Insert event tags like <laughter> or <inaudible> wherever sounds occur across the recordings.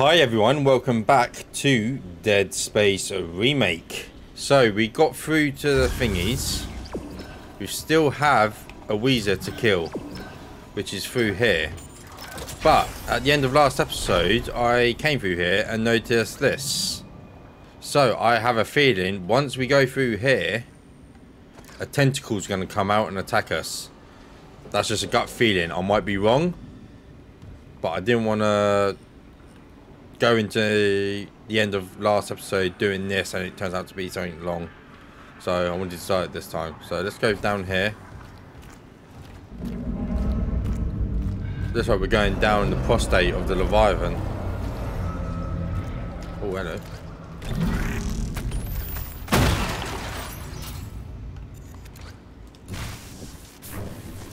Hi everyone, welcome back to Dead Space Remake. So we got through to the thingies. We still have a Weezer to kill, which is through here. But at the end of last episode, I came through here and noticed this. So I have a feeling once we go through here, a tentacle's going to come out and attack us. That's just a gut feeling. I might be wrong, but I didn't want to go into the end of last episode doing this and it turns out to be something long. So I wanted to start it this time. So let's go down here. This way we're going down the prostate of the Leviathan. Oh, hello.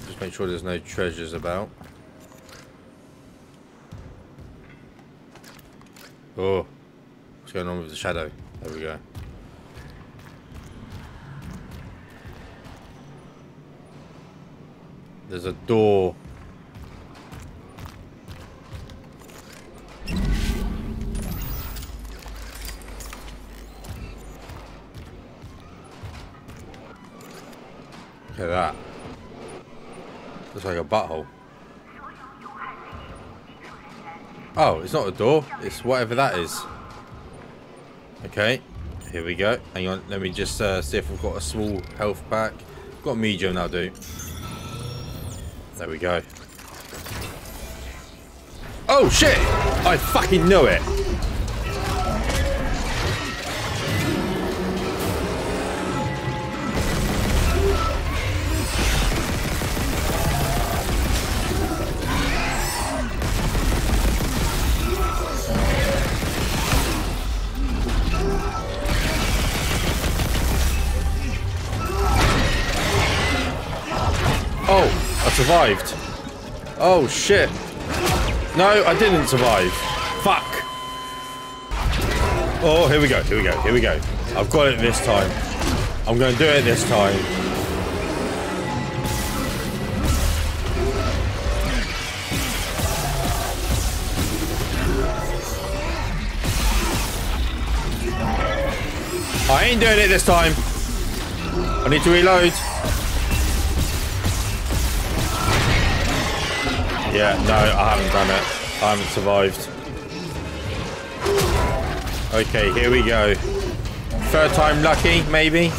Just make sure there's no treasures about. Oh, what's going on with the shadow? There we go. There's a door. Look at that. Looks like a butthole. Oh, it's not a door. It's whatever that is. Okay. Here we go. Hang on. Let me just uh, see if we've got a small health back. Got medium now, do. There we go. Oh, shit! I fucking knew it! Survived. Oh, shit. No, I didn't survive. Fuck. Oh, here we go, here we go, here we go. I've got it this time. I'm going to do it this time. I ain't doing it this time. I need to reload. Yeah, no, I haven't done it. I haven't survived. Okay, here we go. Third time lucky, maybe.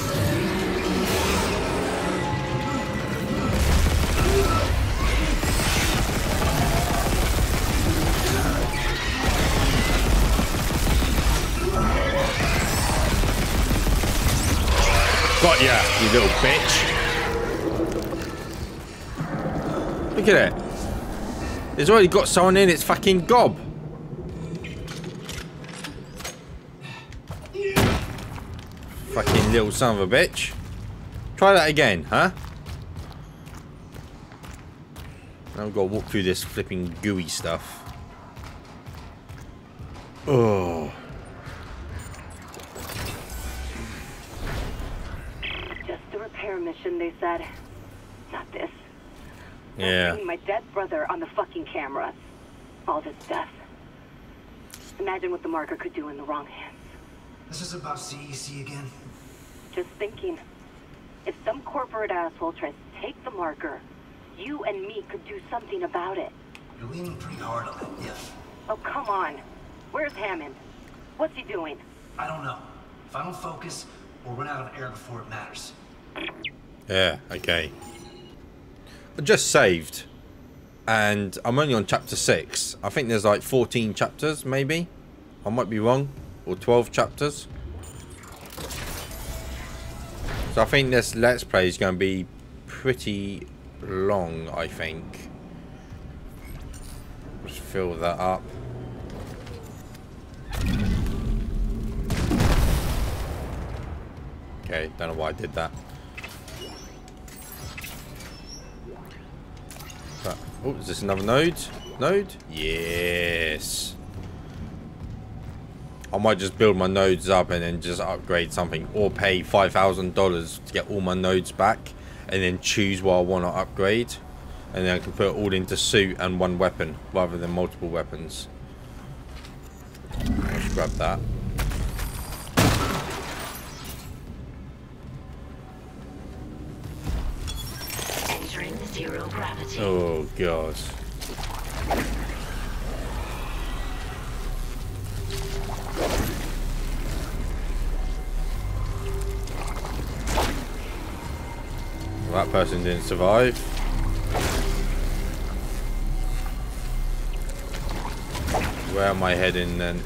Got ya, you little bitch. Look at it. It's already got someone in its fucking gob. Fucking little son of a bitch. Try that again, huh? Now we've got to walk through this flipping gooey stuff. Oh. Just a repair mission, they said. Not this. Yeah. Seeing my dead brother on the fucking camera. All this death. Imagine what the marker could do in the wrong hands. This is about CEC again. Just thinking. If some corporate asshole tries to take the marker, you and me could do something about it. You're leaning pretty hard on that if. Oh, come on. Where's Hammond? What's he doing? I don't know. If I don't focus, we'll run out of air before it matters. Yeah, okay. Just saved. And I'm only on chapter 6. I think there's like 14 chapters, maybe. I might be wrong. Or 12 chapters. So I think this Let's Play is going to be pretty long, I think. Just fill that up. Okay, don't know why I did that. But, oh, is this another node? Node? Yes. I might just build my nodes up and then just upgrade something or pay $5,000 to get all my nodes back and then choose what I want to upgrade and then I can put it all into suit and one weapon rather than multiple weapons. Let's grab that. Oh. Well, that person didn't survive. Where am I heading then?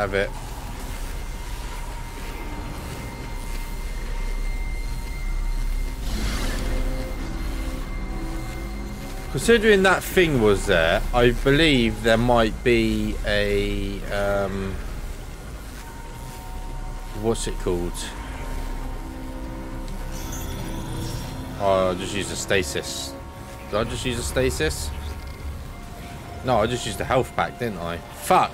Have it. Considering that thing was there, I believe there might be a um, what's it called? Oh, I just used a stasis. Did I just use a stasis? No, I just used a health pack, didn't I? Fuck.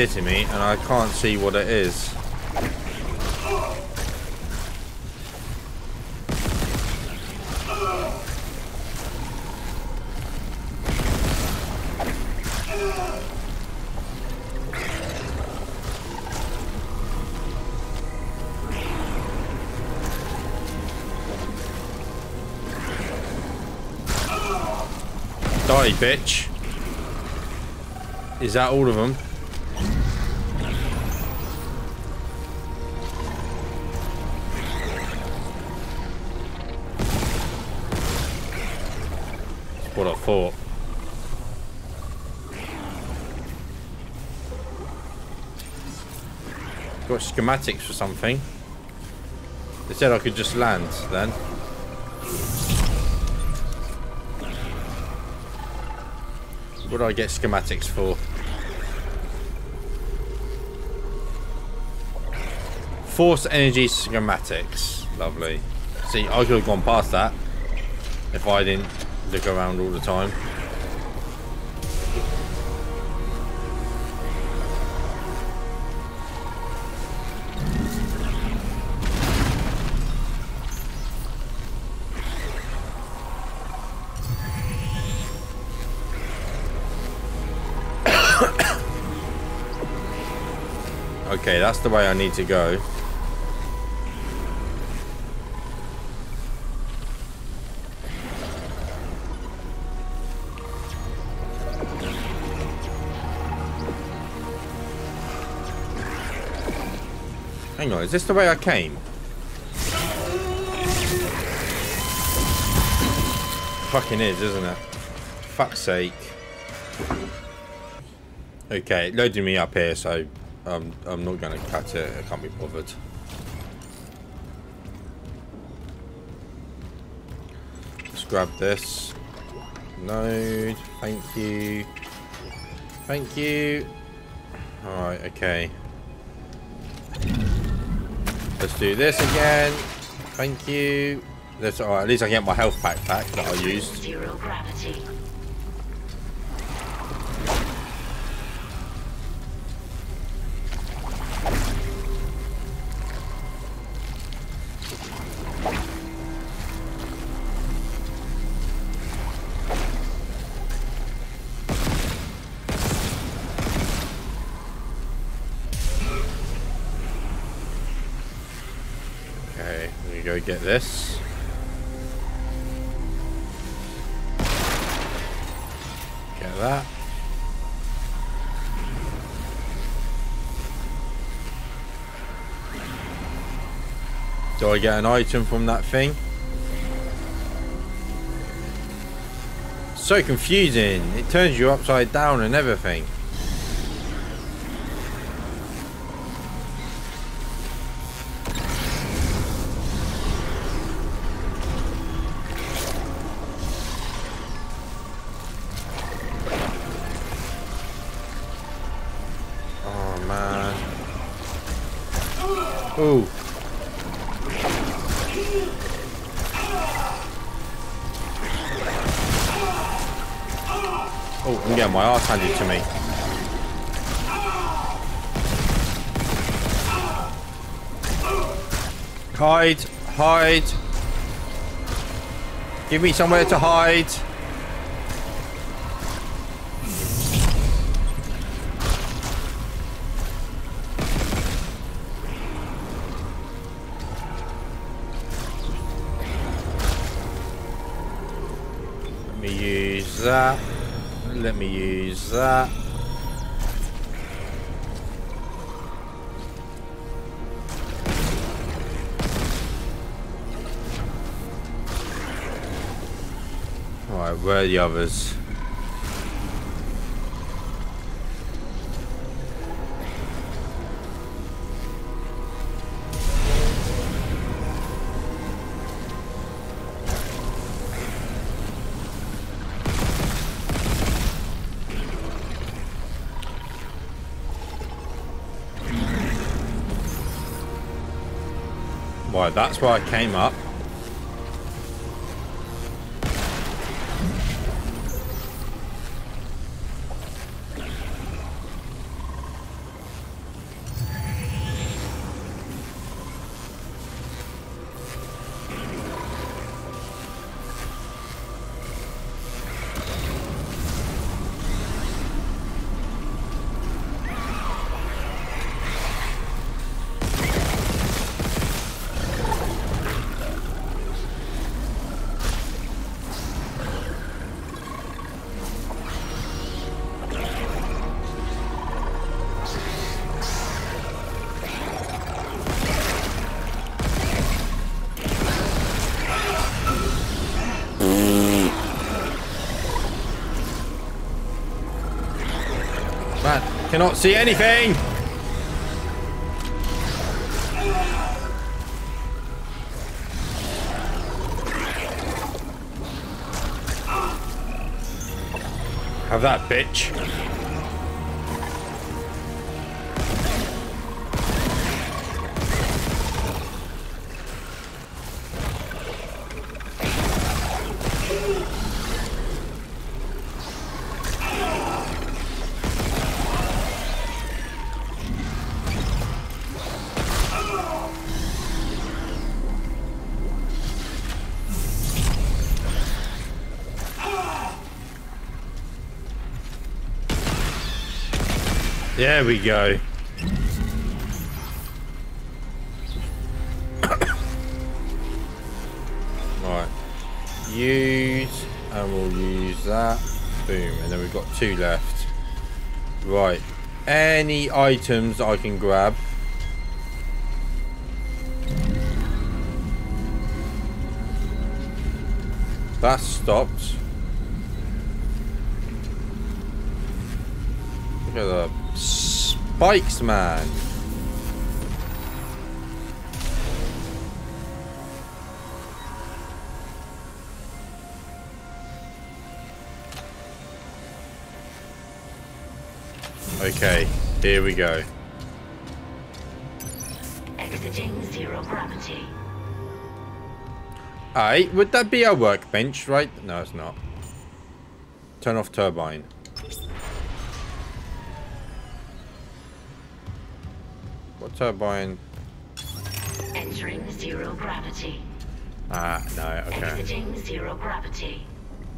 Hitting me and I can't see what it is. Die, bitch. Is that all of them? Thought. Got schematics for something. They said I could just land then. What do I get schematics for? Force energy schematics. Lovely. See, I could have gone past that if I didn't look around all the time. <coughs> Okay, that's the way I need to go. Is this the way I came? Fucking is, isn't it? Fuck's sake. Okay, it loaded me up here, so um, I'm not going to cut it. I can't be bothered. Let's grab this. Load. Thank you. Thank you. Alright, okay. Let's do this again. Thank you. That's alright. At least I get my health pack back that I used. Zero gravity. this. Get that. Do I get an item from that thing? So confusing. It turns you upside down and everything. Hide. Give me somewhere to hide. Let me use that. Let me use that. Where are the others? Right, that's where I came up. Cannot see anything! Have that, bitch. There we go. <coughs> right. Use, and we'll use that. Boom. And then we've got two left. Right. Any items I can grab. That stopped. Look at the spikes, man. Okay, here we go. Exiting zero gravity. Aye, would that be our workbench, right? No, it's not. Turn off turbine. Turbine? Entering zero gravity. Ah, no, okay. Exiting zero gravity.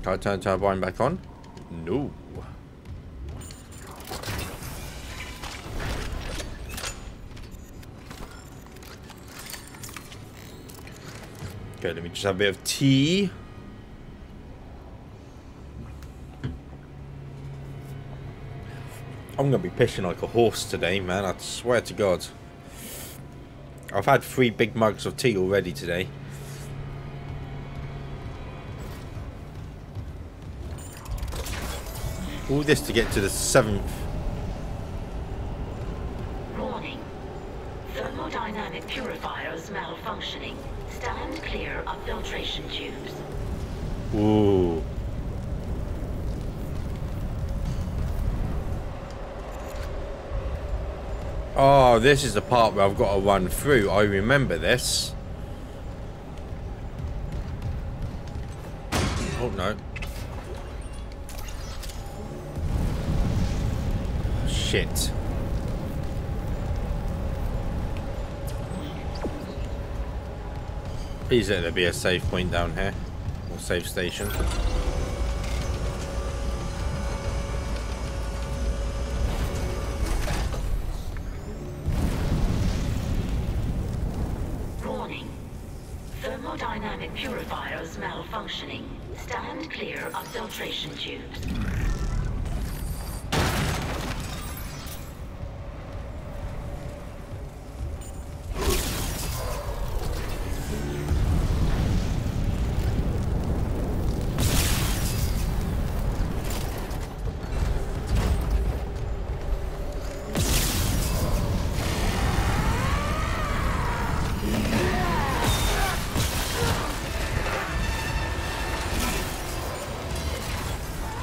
Can I turn turbine back on? No. Okay, let me just have a bit of tea. I'm gonna be pissing like a horse today, man. I swear to God. I've had three big mugs of tea already today. All this to get to the seventh. Warning. Thermodynamic purifiers malfunctioning. Stand clear of filtration tubes. Ooh. Oh, this is the part where I've got to run through. I remember this. Oh, no. Shit. Please let there be a save point down here. Or save station.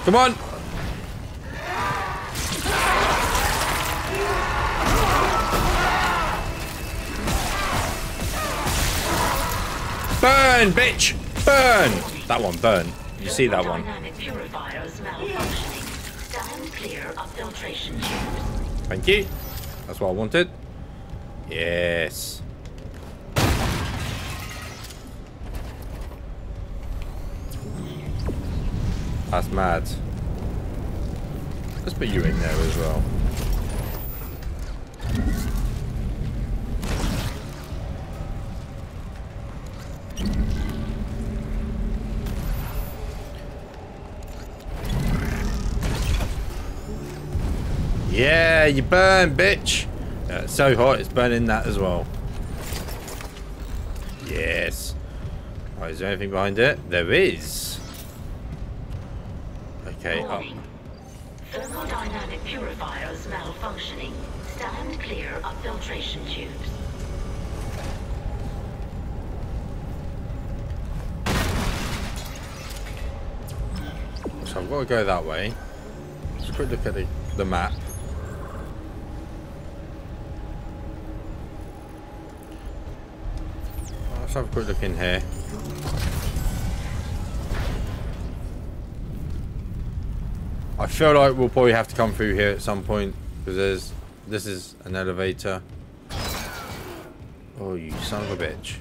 Come on! Burn, bitch! Burn! That one, burn. You see that one? Thank you. That's what I wanted. Yes. That's mad. Let's put you in there as well. Yeah, you burn, bitch. Yeah, it's so hot, it's burning that as well. Yes. Right, is there anything behind it? There is. Okay, up. Warning. Thermodynamic purifiers malfunctioning. Stand clear of filtration tubes. So I've got to go that way. Just a quick look at the, the map. Let's have a quick look in here. I feel like we'll probably have to come through here at some point because there's this is an elevator. Oh, you son of a bitch.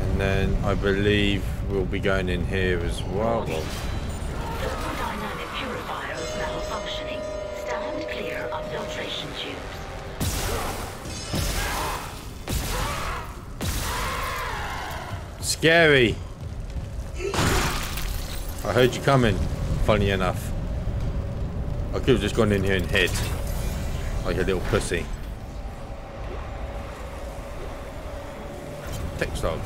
And then I believe we'll be going in here as well. Scary. I heard you coming, funny enough. I could have just gone in here and hid. Like a little pussy. Text log.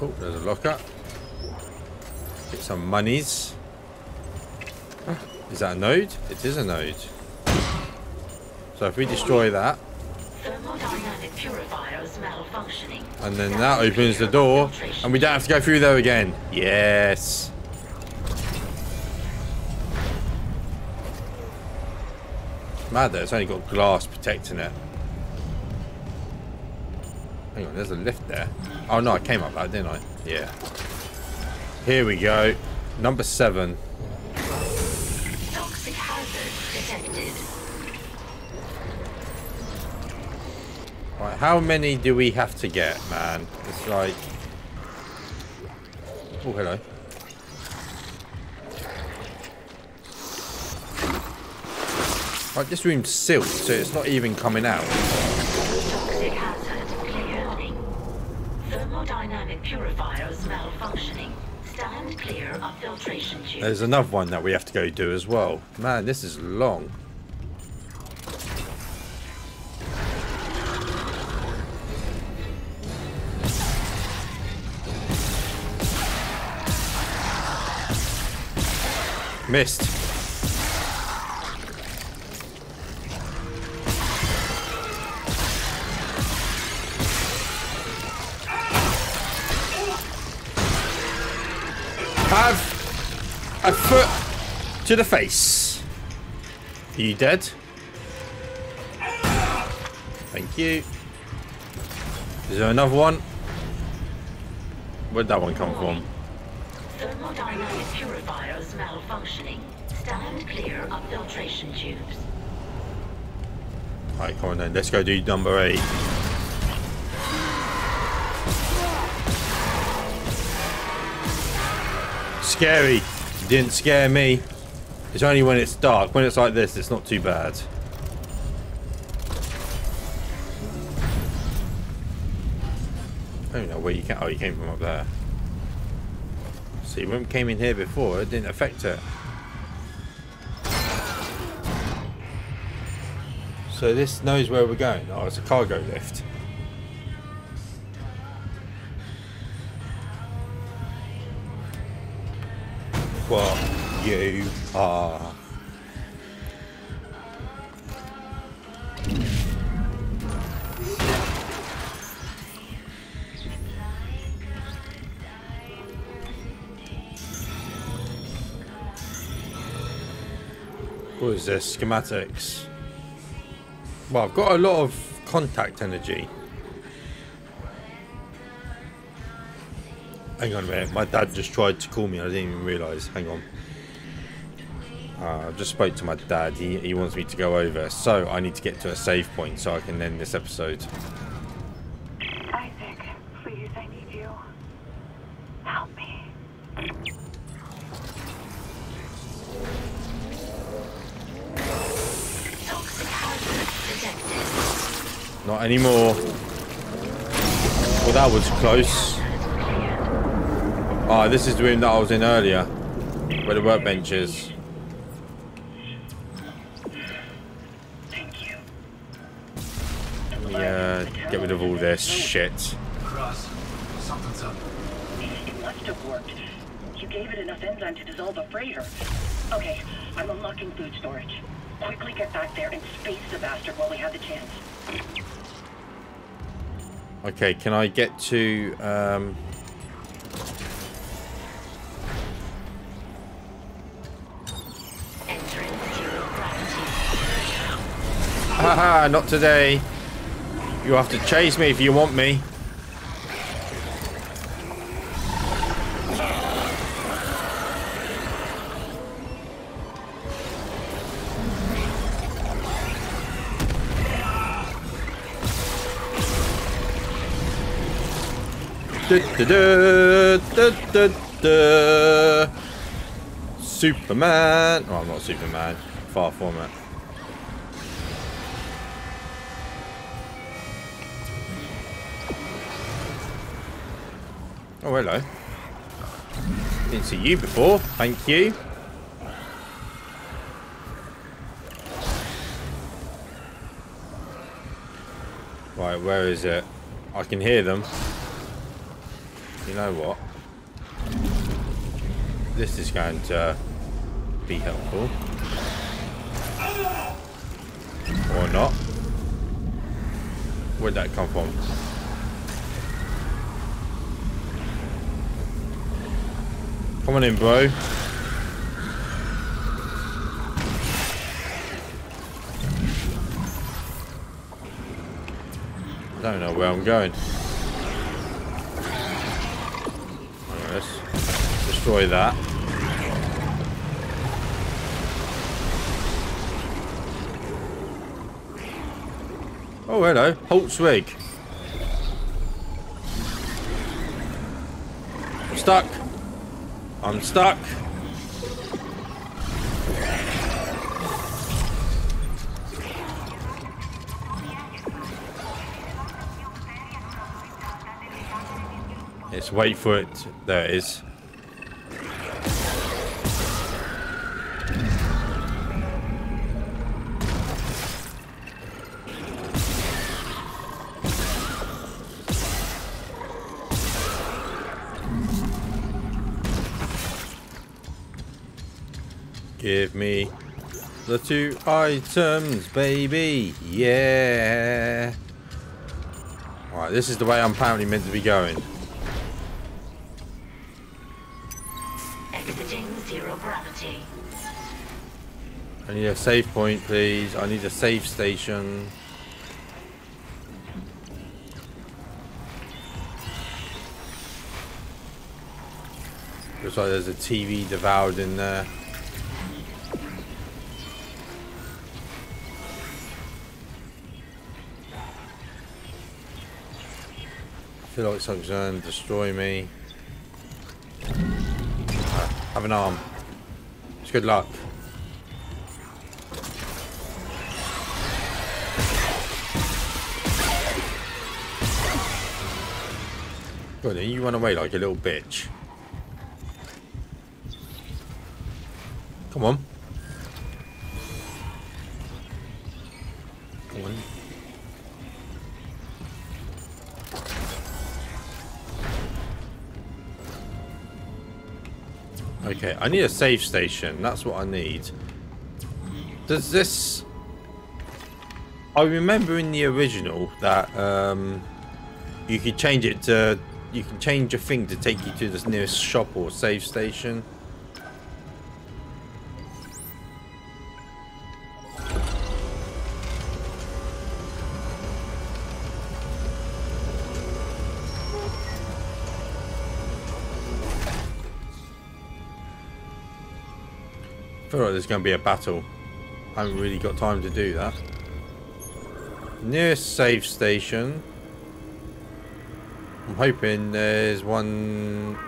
Oh, there's a locker. Get some monies. Is that a node? It is a node. So if we destroy that, and then that opens the door, and we don't have to go through there again. Yes. Mad that it's only got glass protecting it. Hang on, there's a lift there. Oh no, I came up that, didn't I? Yeah. Here we go. Number seven. Toxic hazard detected. Right, how many do we have to get, man? It's like... Oh, hello. Right, this room's sealed, so it's not even coming out. Toxic hazard clear. Thermodynamic. Stand clear of filtration. There's another one that we have to go do as well. Man, this is long. Missed. Have a foot to the face. Are you dead? Thank you. Is there another one? Where'd that one come from? Thermodynamic purifiers malfunctioning. Stand clear of filtration tubes. Alright, come on then. Let's go do number eight. Scary. Didn't scare me. It's only when it's dark. When it's like this, it's not too bad. I don't know where you came. Oh, you came from up there. See, when we came in here before, it didn't affect it. So this knows where we're going. Oh, it's a cargo lift. Are. Uh, what is this? Schematics. Well, I've got a lot of contact energy. Hang on a minute. My dad just tried to call me. I didn't even realise. Hang on. Uh, I just spoke to my dad. He, he wants me to go over. So I need to get to a save point so I can end this episode. Isaac, please, I need you. Help me. Toxic hazard detected. Not anymore. Well, that was close. Ah, this is the room that I was in earlier. Where the workbench is. Get rid of all this shit. Cross. Something's up. It must have worked. You gave it enough enzyme to dissolve a freighter. Okay, I'm unlocking food storage. Quickly get back there and space the bastard while we have the chance. Okay, can I get to... Um... Entering zero gravity. Haha, not today. You have to chase me if you want me. Superman. Oh, I'm not Superman. Far from. Oh, hello. Didn't see you before. Thank you. Right, where is it? I can hear them. You know what? This is going to be helpful. Or not. Where'd that come from? Come on in, bro. I don't know where I'm going. Let's destroy that. Oh, hello. Holtzwig. I'm stuck. I'm stuck. Let's wait for it. There it is. The two items, baby. Yeah. Alright, this is the way I'm apparently meant to be going. Exiting zero gravity. I need a save point, please. I need a save station. Looks like there's a TV devoured in there. Feel like something's going to destroy me. Have an arm. It's good luck. Then you run away like a little bitch. Come on. Okay, I need a save station. That's what I need. Does this... I remember in the original that um, you could change it to... You can change a thing to take you to the nearest shop or save station. There's going to be a battle. I haven't really got time to do that. Nearest save station. I'm hoping there's one...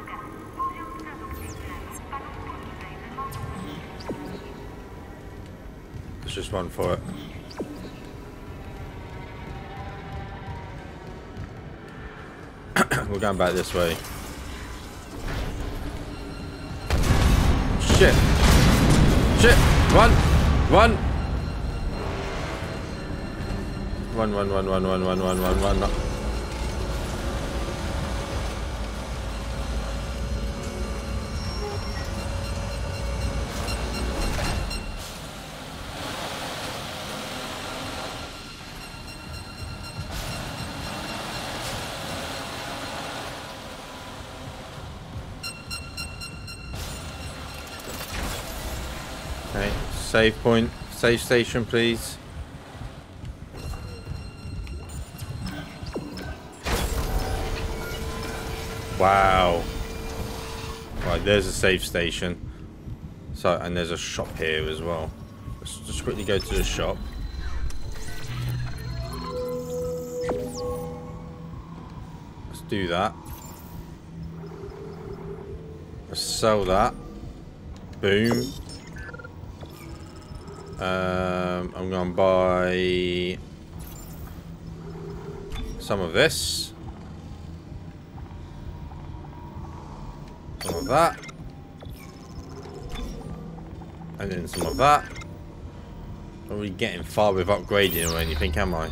Let's just run for it. <coughs> We're going back this way. Shit! Shit! Run! Run! Run, run, run, run, run, run, run, run, run. Save point, save station, please. Wow. Right, there's a save station. So, and there's a shop here as well. Let's just quickly go to the shop. Let's do that. Let's sell that. Boom. Um, I'm going to buy some of this. Some of that. And then some of that. Not really getting far with upgrading or anything, am I?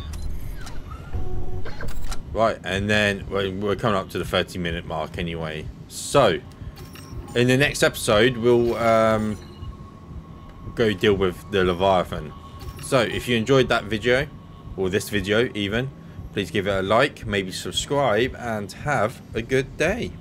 Right, and then we're, we're coming up to the 30 minute mark anyway. So, in the next episode, we'll um, go deal with the Leviathan. So, if you enjoyed that video, or this video even, please give it a like, maybe subscribe, and have a good day.